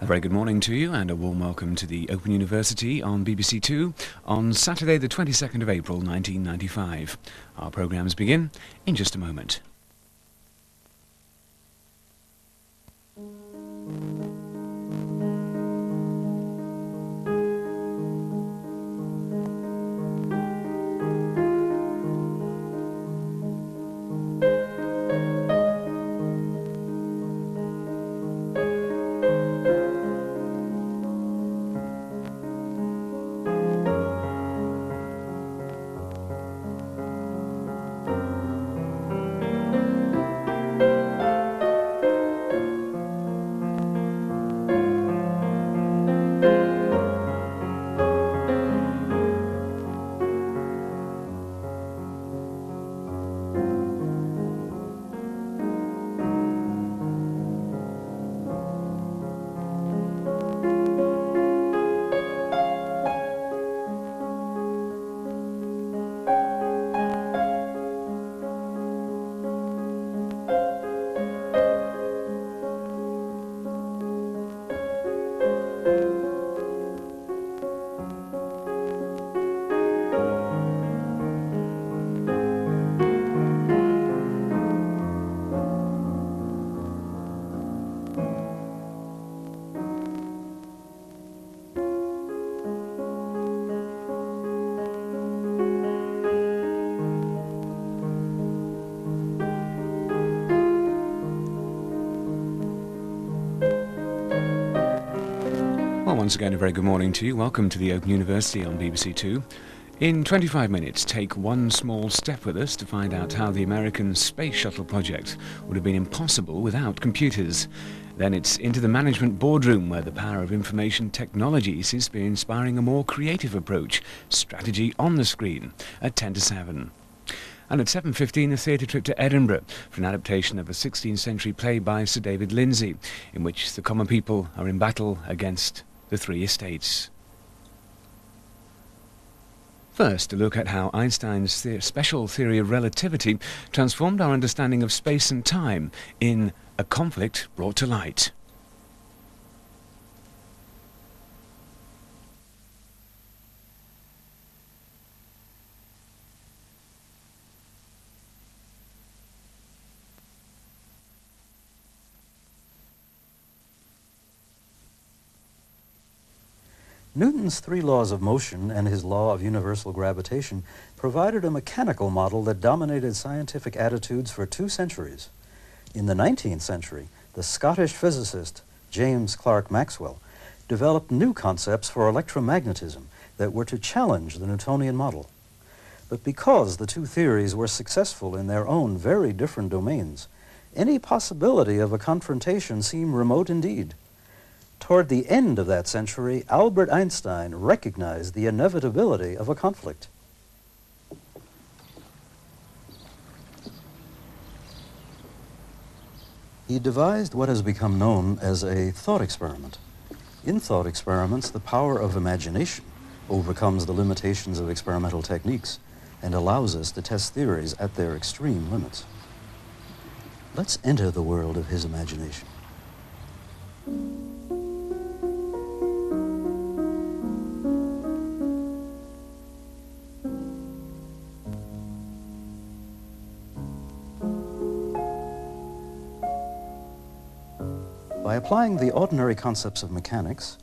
A very good morning to you and a warm welcome to the Open University on BBC Two on Saturday the 22nd of April 1995. Our programmes begin in just a moment. Once again, a very good morning to you. Welcome to the Open University on BBC Two. In 25 minutes, take one small step with us to find out how the American Space Shuttle project would have been impossible without computers. Then it's into the management boardroom where the power of information technology seems to be inspiring a more creative approach, strategy on the screen, at 10 to 7. And at 7.15, a theatre trip to Edinburgh for an adaptation of a 16th century play by Sir David Lindsay, in which the common people are in battle against the three estates. First, a look at how Einstein's the special theory of relativity transformed our understanding of space and time in A Conflict Brought to Light. Newton's three laws of motion and his law of universal gravitation provided a mechanical model that dominated scientific attitudes for two centuries. In the 19th century, the Scottish physicist James Clerk Maxwell developed new concepts for electromagnetism that were to challenge the Newtonian model. But because the two theories were successful in their own very different domains, any possibility of a confrontation seemed remote indeed. Toward the end of that century, Albert Einstein recognized the inevitability of a conflict. He devised what has become known as a thought experiment. In thought experiments, the power of imagination overcomes the limitations of experimental techniques and allows us to test theories at their extreme limits. Let's enter the world of his imagination. By applying the ordinary concepts of mechanics,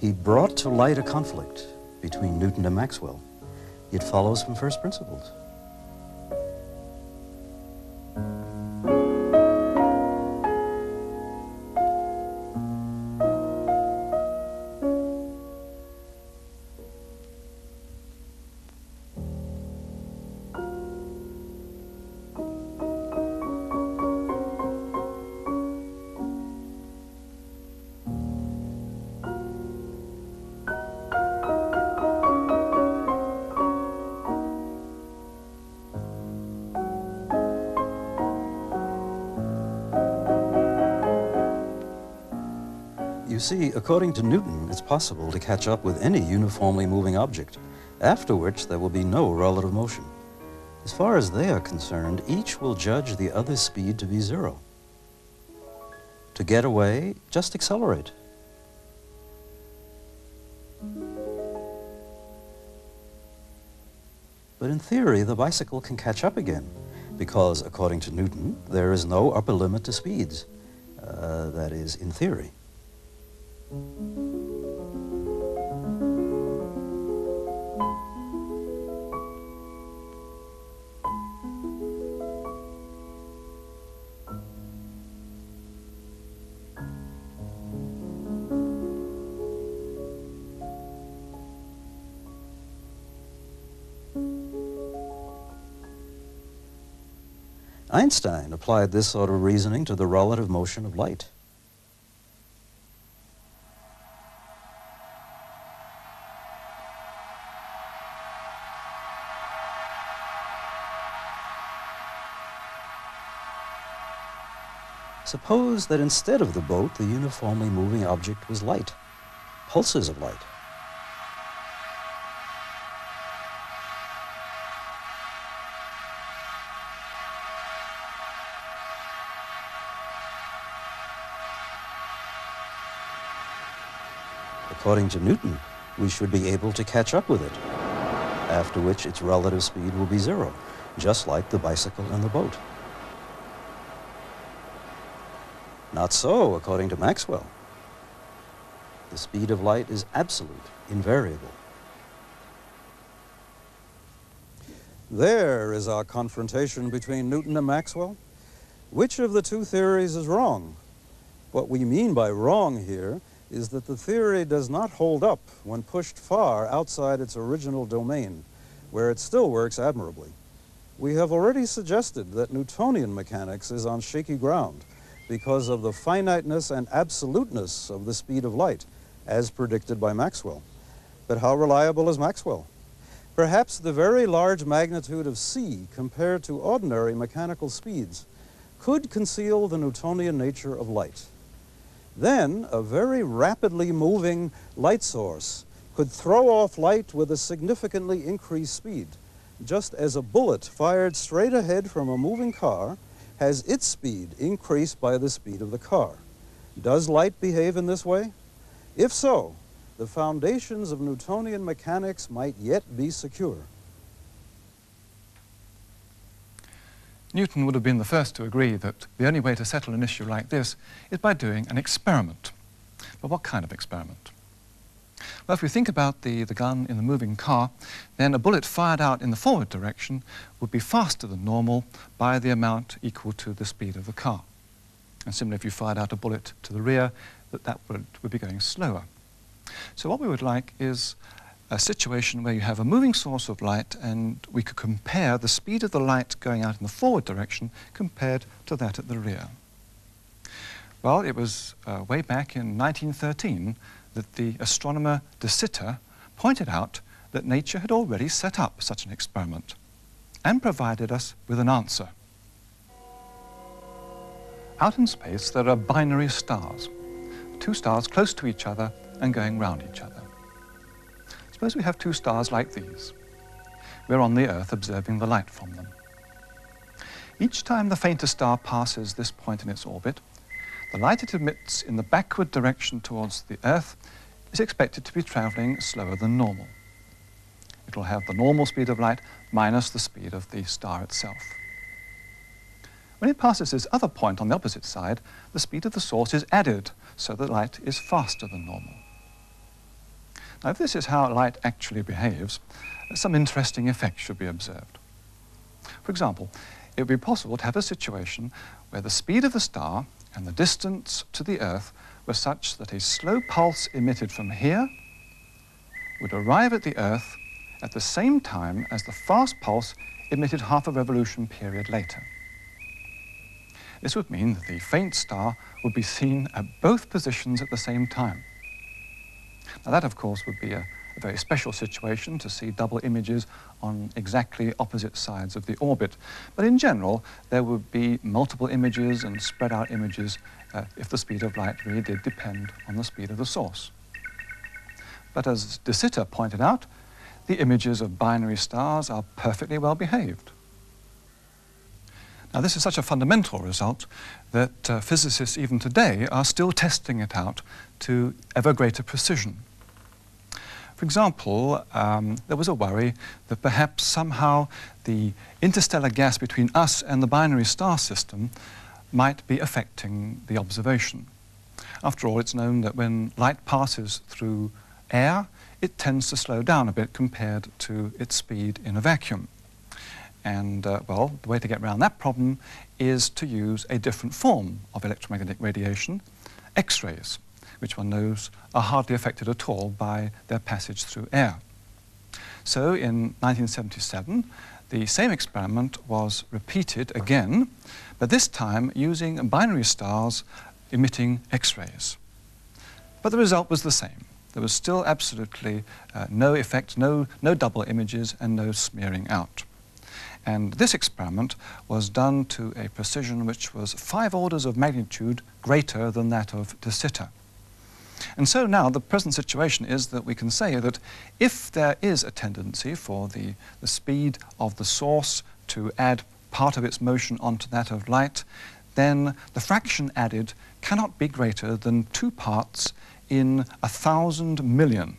he brought to light a conflict between Newton and Maxwell. It follows from first principles. see, according to Newton, it's possible to catch up with any uniformly moving object, after which there will be no relative motion. As far as they are concerned, each will judge the other's speed to be zero. To get away, just accelerate. But in theory, the bicycle can catch up again, because according to Newton, there is no upper limit to speeds. Uh, that is, in theory. Einstein applied this sort of reasoning to the relative motion of light. Suppose that instead of the boat, the uniformly moving object was light, pulses of light. According to Newton, we should be able to catch up with it, after which its relative speed will be zero, just like the bicycle and the boat. Not so, according to Maxwell. The speed of light is absolute, invariable. There is our confrontation between Newton and Maxwell. Which of the two theories is wrong? What we mean by wrong here is that the theory does not hold up when pushed far outside its original domain, where it still works admirably. We have already suggested that Newtonian mechanics is on shaky ground because of the finiteness and absoluteness of the speed of light, as predicted by Maxwell. But how reliable is Maxwell? Perhaps the very large magnitude of c compared to ordinary mechanical speeds could conceal the Newtonian nature of light. Then a very rapidly moving light source could throw off light with a significantly increased speed, just as a bullet fired straight ahead from a moving car has its speed increased by the speed of the car. Does light behave in this way? If so, the foundations of Newtonian mechanics might yet be secure. Newton would have been the first to agree that the only way to settle an issue like this is by doing an experiment. But what kind of experiment? Well, if we think about the, the gun in the moving car, then a bullet fired out in the forward direction would be faster than normal by the amount equal to the speed of the car. And similarly, if you fired out a bullet to the rear, that, that would, would be going slower. So what we would like is a situation where you have a moving source of light and we could compare the speed of the light going out in the forward direction compared to that at the rear. Well, it was uh, way back in 1913 that the astronomer De Sitter pointed out that nature had already set up such an experiment and provided us with an answer. Out in space, there are binary stars, two stars close to each other and going round each other. Suppose we have two stars like these. We're on the Earth observing the light from them. Each time the fainter star passes this point in its orbit, the light it emits in the backward direction towards the Earth is expected to be traveling slower than normal. It will have the normal speed of light minus the speed of the star itself. When it passes this other point on the opposite side, the speed of the source is added, so the light is faster than normal. Now, if this is how light actually behaves, some interesting effects should be observed. For example, it would be possible to have a situation where the speed of the star and the distance to the Earth were such that a slow pulse emitted from here would arrive at the Earth at the same time as the fast pulse emitted half a revolution period later. This would mean that the faint star would be seen at both positions at the same time. Now that, of course, would be a, a very special situation to see double images on exactly opposite sides of the orbit. But in general, there would be multiple images and spread out images uh, if the speed of light really did depend on the speed of the source. But as De Sitter pointed out, the images of binary stars are perfectly well behaved. Now, this is such a fundamental result that uh, physicists even today are still testing it out to ever greater precision. For example, um, there was a worry that perhaps somehow the interstellar gas between us and the binary star system might be affecting the observation. After all, it's known that when light passes through air, it tends to slow down a bit compared to its speed in a vacuum. And, uh, well, the way to get around that problem is to use a different form of electromagnetic radiation, X-rays, which one knows are hardly affected at all by their passage through air. So in 1977, the same experiment was repeated again, but this time using binary stars emitting X-rays. But the result was the same. There was still absolutely uh, no effect, no, no double images, and no smearing out. And this experiment was done to a precision which was five orders of magnitude greater than that of De Sitter. And so now the present situation is that we can say that if there is a tendency for the, the speed of the source to add part of its motion onto that of light, then the fraction added cannot be greater than two parts in a thousand million.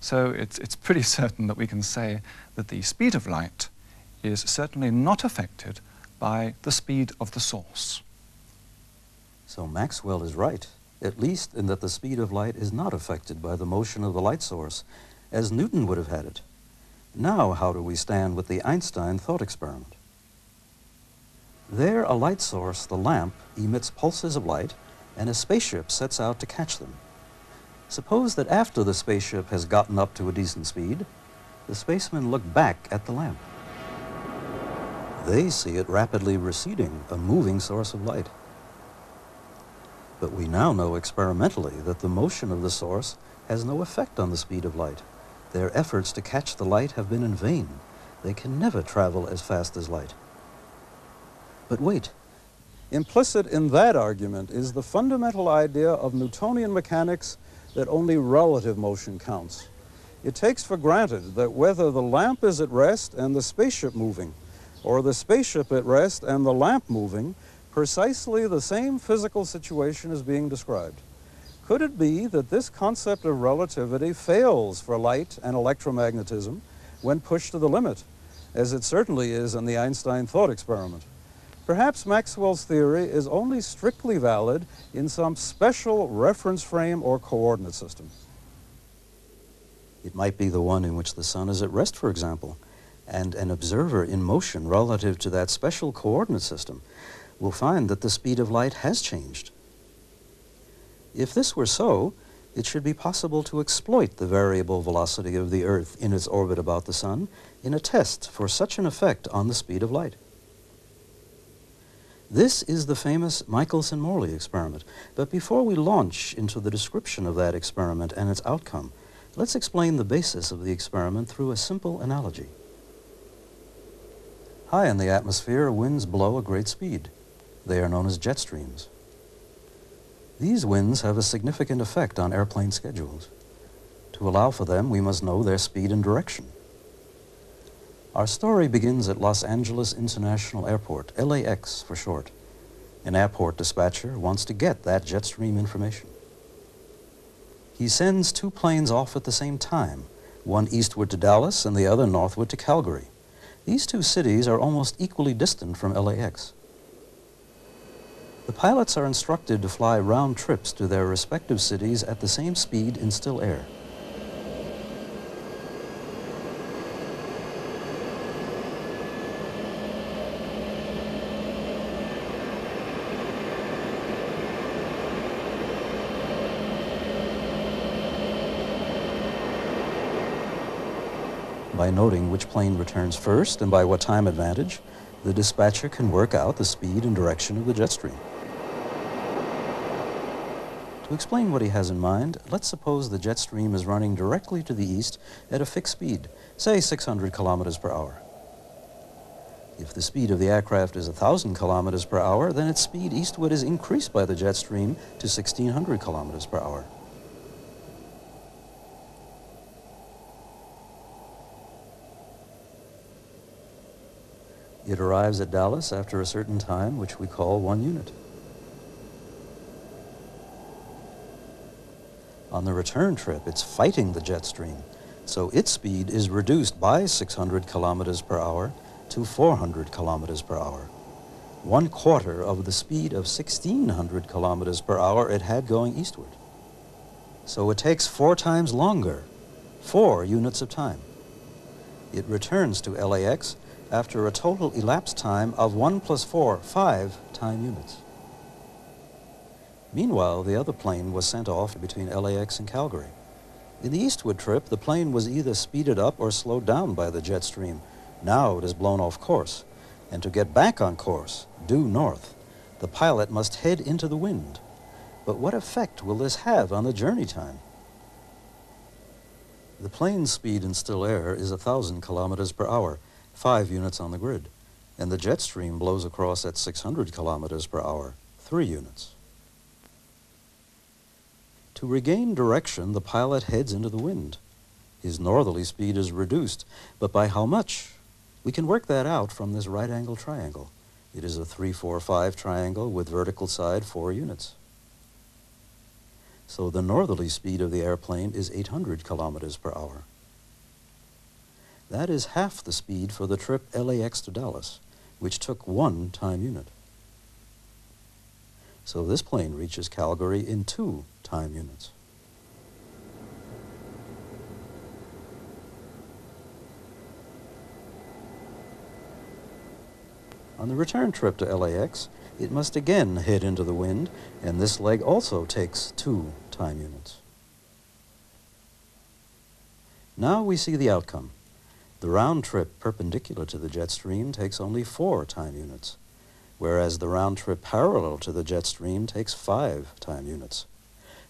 So it's, it's pretty certain that we can say that the speed of light is certainly not affected by the speed of the source. So Maxwell is right at least in that the speed of light is not affected by the motion of the light source, as Newton would have had it. Now how do we stand with the Einstein thought experiment? There, a light source, the lamp, emits pulses of light, and a spaceship sets out to catch them. Suppose that after the spaceship has gotten up to a decent speed, the spacemen look back at the lamp. They see it rapidly receding, a moving source of light. But we now know experimentally that the motion of the source has no effect on the speed of light. Their efforts to catch the light have been in vain. They can never travel as fast as light. But wait. Implicit in that argument is the fundamental idea of Newtonian mechanics that only relative motion counts. It takes for granted that whether the lamp is at rest and the spaceship moving, or the spaceship at rest and the lamp moving, precisely the same physical situation is being described. Could it be that this concept of relativity fails for light and electromagnetism when pushed to the limit, as it certainly is in the Einstein thought experiment? Perhaps Maxwell's theory is only strictly valid in some special reference frame or coordinate system. It might be the one in which the sun is at rest, for example, and an observer in motion relative to that special coordinate system will find that the speed of light has changed. If this were so, it should be possible to exploit the variable velocity of the Earth in its orbit about the Sun in a test for such an effect on the speed of light. This is the famous Michelson-Morley experiment. But before we launch into the description of that experiment and its outcome, let's explain the basis of the experiment through a simple analogy. High in the atmosphere, winds blow a great speed. They are known as jet streams. These winds have a significant effect on airplane schedules. To allow for them, we must know their speed and direction. Our story begins at Los Angeles International Airport, LAX for short. An airport dispatcher wants to get that jet stream information. He sends two planes off at the same time, one eastward to Dallas and the other northward to Calgary. These two cities are almost equally distant from LAX. The pilots are instructed to fly round trips to their respective cities at the same speed in still air. By noting which plane returns first and by what time advantage, the dispatcher can work out the speed and direction of the jet stream. To explain what he has in mind, let's suppose the jet stream is running directly to the east at a fixed speed, say 600 kilometers per hour. If the speed of the aircraft is 1,000 kilometers per hour, then its speed eastward is increased by the jet stream to 1,600 kilometers per hour. It arrives at Dallas after a certain time, which we call one unit. On the return trip, it's fighting the jet stream, so its speed is reduced by 600 kilometers per hour to 400 kilometers per hour. One quarter of the speed of 1600 kilometers per hour it had going eastward. So it takes four times longer, four units of time. It returns to LAX after a total elapsed time of 1 plus 4, 5 time units. Meanwhile, the other plane was sent off between LAX and Calgary. In the eastward trip, the plane was either speeded up or slowed down by the jet stream. Now it is blown off course. And to get back on course, due north, the pilot must head into the wind. But what effect will this have on the journey time? The plane's speed in still air is 1,000 kilometers per hour, five units on the grid, and the jet stream blows across at 600 kilometers per hour, three units. To regain direction, the pilot heads into the wind. His northerly speed is reduced, but by how much? We can work that out from this right angle triangle. It is a 3-4-5 triangle with vertical side 4 units. So the northerly speed of the airplane is 800 kilometers per hour. That is half the speed for the trip LAX to Dallas, which took one time unit. So this plane reaches Calgary in two time units. On the return trip to LAX, it must again head into the wind, and this leg also takes two time units. Now we see the outcome. The round trip perpendicular to the jet stream takes only four time units, whereas the round trip parallel to the jet stream takes five time units.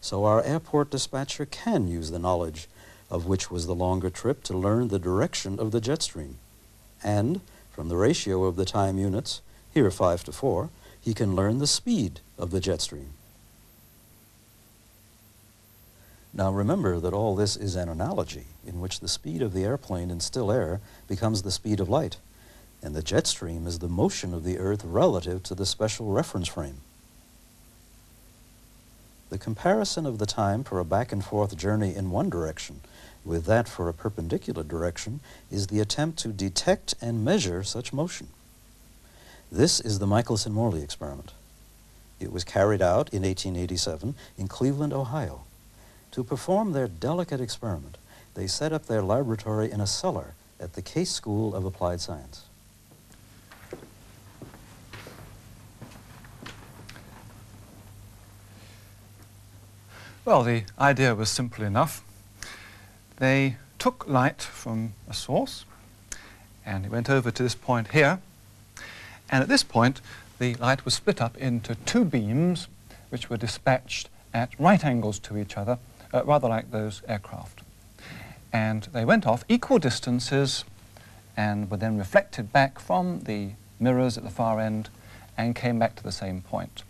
So our airport dispatcher can use the knowledge of which was the longer trip to learn the direction of the jet stream. And from the ratio of the time units, here 5 to 4, he can learn the speed of the jet stream. Now remember that all this is an analogy in which the speed of the airplane in still air becomes the speed of light, and the jet stream is the motion of the Earth relative to the special reference frame. The comparison of the time for a back and forth journey in one direction with that for a perpendicular direction is the attempt to detect and measure such motion. This is the Michelson-Morley experiment. It was carried out in 1887 in Cleveland, Ohio. To perform their delicate experiment, they set up their laboratory in a cellar at the Case School of Applied Science. Well, the idea was simple enough. They took light from a source and it went over to this point here. And at this point, the light was split up into two beams which were dispatched at right angles to each other uh, rather like those aircraft. And they went off equal distances and were then reflected back from the mirrors at the far end and came back to the same point.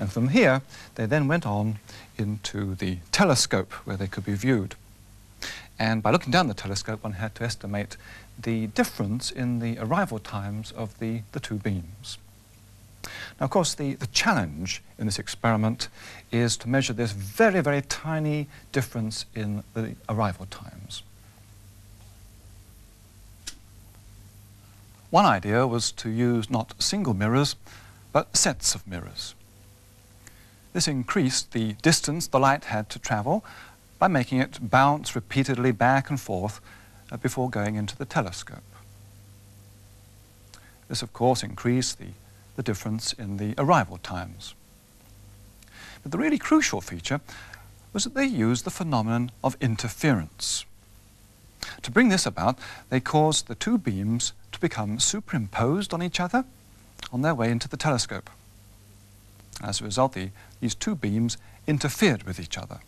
And from here, they then went on into the telescope where they could be viewed. And by looking down the telescope, one had to estimate the difference in the arrival times of the, the two beams. Now, of course, the, the challenge in this experiment is to measure this very, very tiny difference in the arrival times. One idea was to use not single mirrors, but sets of mirrors. This increased the distance the light had to travel by making it bounce repeatedly back and forth uh, before going into the telescope. This, of course, increased the the difference in the arrival times. But the really crucial feature was that they used the phenomenon of interference. To bring this about, they caused the two beams to become superimposed on each other on their way into the telescope. As a result, the, these two beams interfered with each other.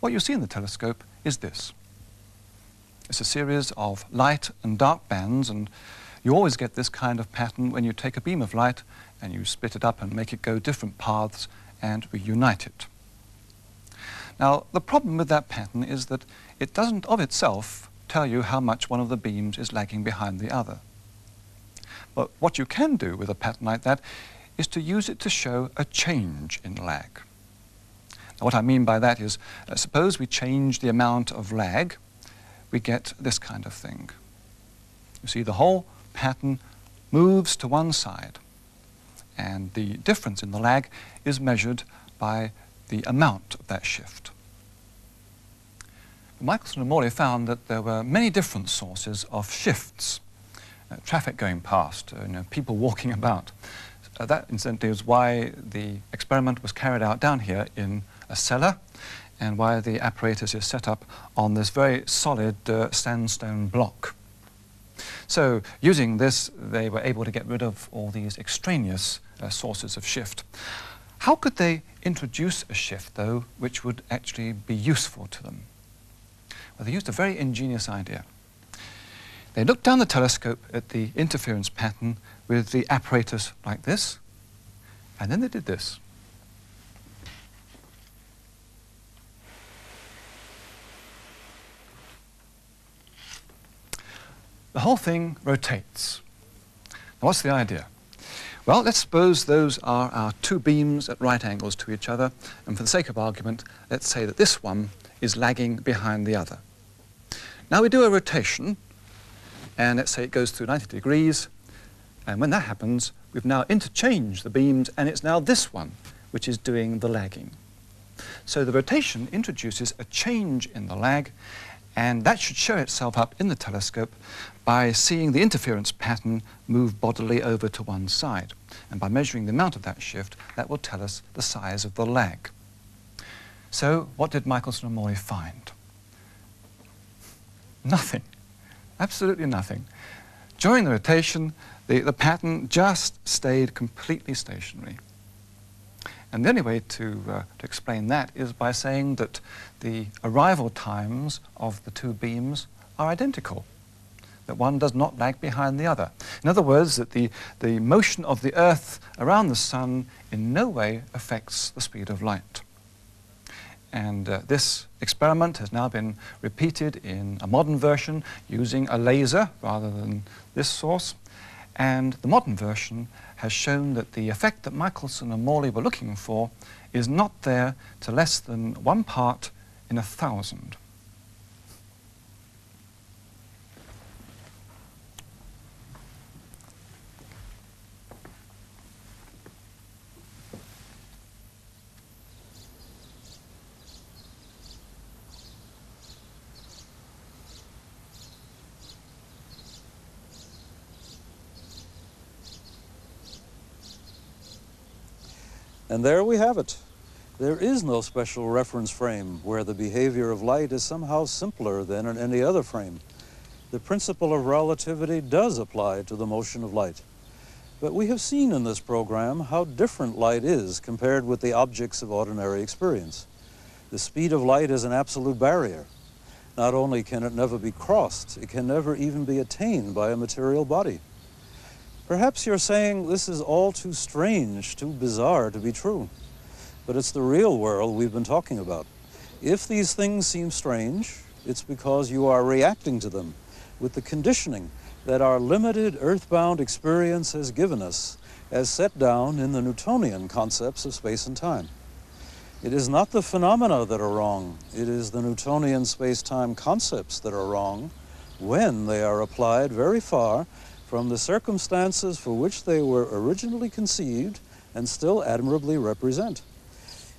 What you see in the telescope is this. It's a series of light and dark bands, and you always get this kind of pattern when you take a beam of light and you split it up and make it go different paths and reunite it. Now, the problem with that pattern is that it doesn't of itself tell you how much one of the beams is lagging behind the other. But what you can do with a pattern like that is to use it to show a change in lag. Now, what I mean by that is, uh, suppose we change the amount of lag, we get this kind of thing. You see, the whole pattern moves to one side, and the difference in the lag is measured by the amount of that shift. Michelson and Morley found that there were many different sources of shifts. Uh, traffic going past, uh, you know, people walking about. Uh, that, incidentally, is why the experiment was carried out down here in a cellar and why the apparatus is set up on this very solid uh, sandstone block. So using this, they were able to get rid of all these extraneous uh, sources of shift. How could they introduce a shift, though, which would actually be useful to them? Well, they used a very ingenious idea. They looked down the telescope at the interference pattern with the apparatus like this, and then they did this. The whole thing rotates. Now, what's the idea? Well, let's suppose those are our two beams at right angles to each other, and for the sake of argument, let's say that this one is lagging behind the other. Now we do a rotation, and let's say it goes through 90 degrees, and when that happens, we've now interchanged the beams, and it's now this one which is doing the lagging. So the rotation introduces a change in the lag, and that should show itself up in the telescope by seeing the interference pattern move bodily over to one side. And by measuring the amount of that shift, that will tell us the size of the lag. So what did Michelson and Morley find? Nothing. Absolutely nothing. During the rotation, the, the pattern just stayed completely stationary. And the only way to, uh, to explain that is by saying that the arrival times of the two beams are identical, that one does not lag behind the other. In other words, that the, the motion of the Earth around the Sun in no way affects the speed of light. And uh, this experiment has now been repeated in a modern version using a laser rather than this source. And the modern version has shown that the effect that Michelson and Morley were looking for is not there to less than one part in a thousand. And there we have it. There is no special reference frame where the behavior of light is somehow simpler than in any other frame. The principle of relativity does apply to the motion of light. But we have seen in this program how different light is compared with the objects of ordinary experience. The speed of light is an absolute barrier. Not only can it never be crossed, it can never even be attained by a material body. Perhaps you're saying this is all too strange, too bizarre to be true. But it's the real world we've been talking about. If these things seem strange, it's because you are reacting to them with the conditioning that our limited earthbound experience has given us as set down in the Newtonian concepts of space and time. It is not the phenomena that are wrong, it is the Newtonian space-time concepts that are wrong when they are applied very far from the circumstances for which they were originally conceived and still admirably represent.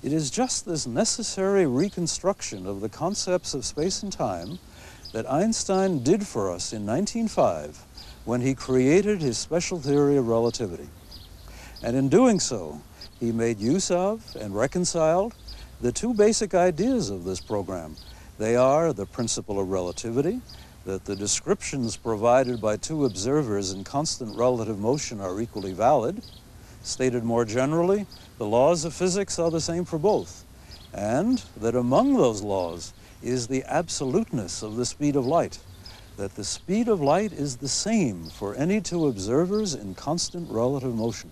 It is just this necessary reconstruction of the concepts of space and time that Einstein did for us in 1905 when he created his special theory of relativity. And in doing so, he made use of and reconciled the two basic ideas of this program. They are the principle of relativity that the descriptions provided by two observers in constant relative motion are equally valid. Stated more generally, the laws of physics are the same for both, and that among those laws is the absoluteness of the speed of light, that the speed of light is the same for any two observers in constant relative motion.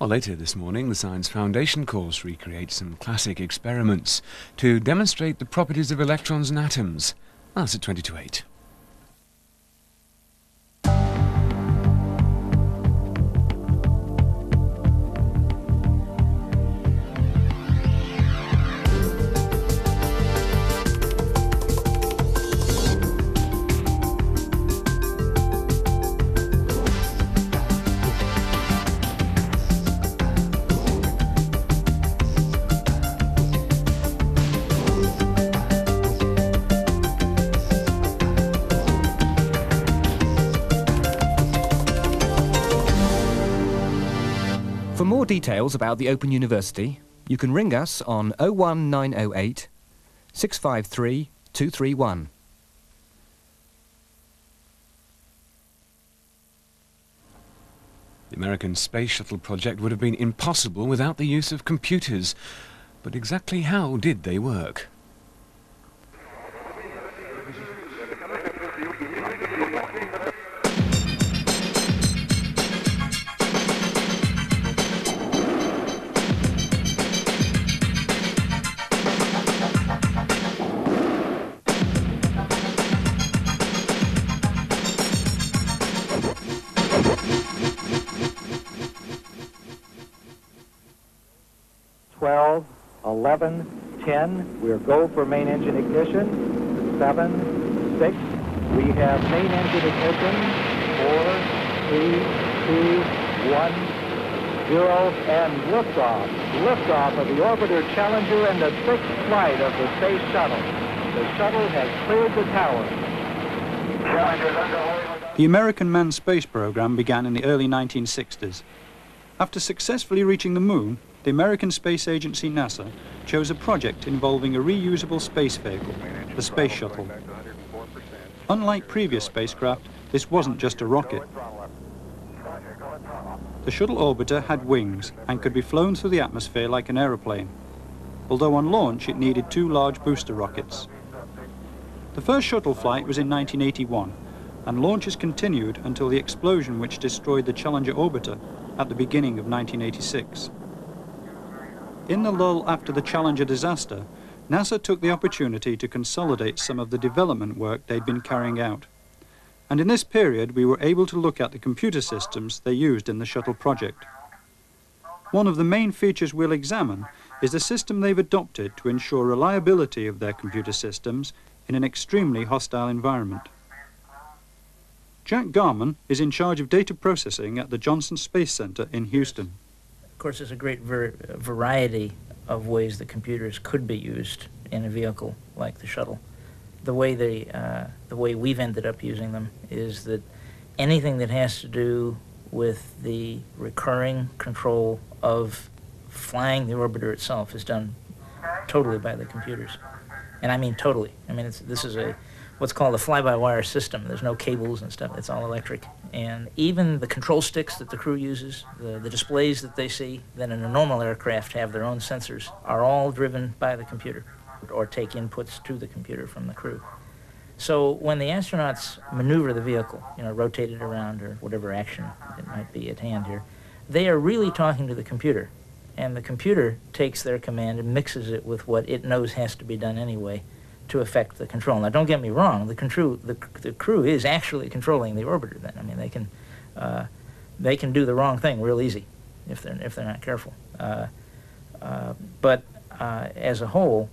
Well, later this morning, the Science Foundation course recreates some classic experiments to demonstrate the properties of electrons and atoms. That's at 20 details about the Open University, you can ring us on 01908 653 231. The American Space Shuttle project would have been impossible without the use of computers. But exactly how did they work? Twelve, eleven, ten. We're go for main engine ignition. Seven, six. We have main engine ignition. Four, three, two, one, zero, and liftoff. Liftoff of the orbiter Challenger and the sixth flight of the space shuttle. The shuttle has cleared the tower. The American manned space program began in the early 1960s. After successfully reaching the moon, the American Space Agency NASA chose a project involving a reusable space vehicle, the Space Shuttle. Unlike previous spacecraft, this wasn't just a rocket. The shuttle orbiter had wings and could be flown through the atmosphere like an aeroplane, although on launch it needed two large booster rockets. The first shuttle flight was in 1981, and launches continued until the explosion which destroyed the Challenger orbiter at the beginning of 1986. In the lull after the Challenger disaster, NASA took the opportunity to consolidate some of the development work they'd been carrying out. And in this period, we were able to look at the computer systems they used in the shuttle project. One of the main features we'll examine is the system they've adopted to ensure reliability of their computer systems in an extremely hostile environment. Jack Garman is in charge of data processing at the Johnson Space Center in Houston. Course, there's a great ver- variety of ways that computers could be used in a vehicle like the shuttle. The way they, uh, the way we've ended up using them is that anything that has to do with the recurring control of flying the orbiter itself is done totally by the computers, and I mean totally. I mean, this is a what's called a fly-by-wire system. There's no cables and stuff. It's all electric. And even the control sticks that the crew uses, the, the displays that they see, that in a normal aircraft have their own sensors, are all driven by the computer or take inputs to the computer from the crew. So when the astronauts maneuver the vehicle, you know, rotate it around or whatever action it might be at hand here, they are really talking to the computer. And the computer takes their command and mixes it with what it knows has to be done anyway to affect the control. Now, don't get me wrong. The, control, the, the crew is actually controlling the orbiter. Then, I mean, they can uh, they can do the wrong thing real easy if they're if they're not careful. Uh, uh, but uh, as a whole,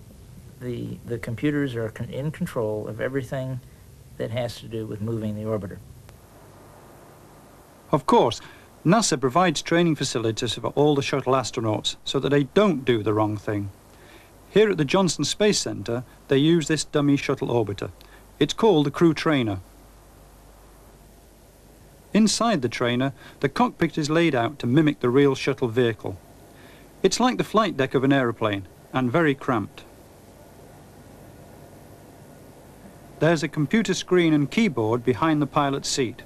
the the computers are con- in control of everything that has to do with moving the orbiter. Of course, NASA provides training facilities for all the shuttle astronauts so that they don't do the wrong thing. Here at the Johnson Space Center, they use this dummy shuttle orbiter. It's called the Crew Trainer. Inside the trainer, the cockpit is laid out to mimic the real shuttle vehicle. It's like the flight deck of an aeroplane, and very cramped. There's a computer screen and keyboard behind the pilot's seat.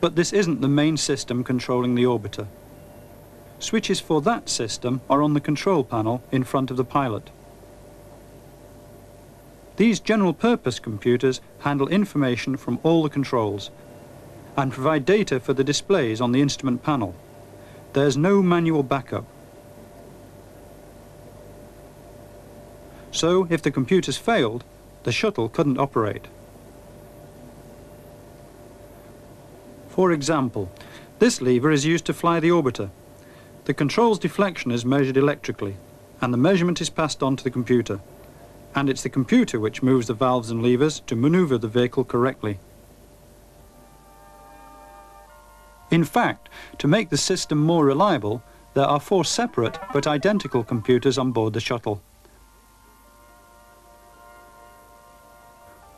But this isn't the main system controlling the orbiter. Switches for that system are on the control panel in front of the pilot. These general-purpose computers handle information from all the controls and provide data for the displays on the instrument panel. there's no manual backup. So, if the computers failed, the shuttle couldn't operate. For example, this lever is used to fly the orbiter. The control's deflection is measured electrically, and the measurement is passed on to the computer. And it's the computer which moves the valves and levers to maneuver the vehicle correctly. In fact, to make the system more reliable, there are four separate but identical computers on board the shuttle.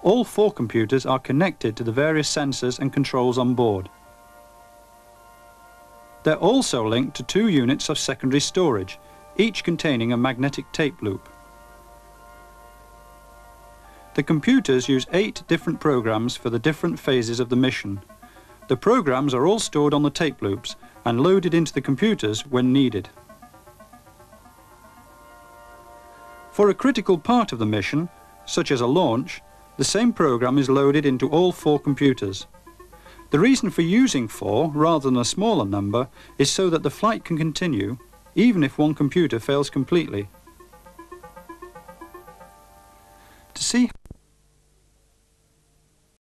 All four computers are connected to the various sensors and controls on board. They're also linked to two units of secondary storage, each containing a magnetic tape loop. The computers use eight different programs for the different phases of the mission. The programs are all stored on the tape loops and loaded into the computers when needed. For a critical part of the mission, such as a launch, the same program is loaded into all four computers. The reason for using four rather than a smaller number is so that the flight can continue even if one computer fails completely. To see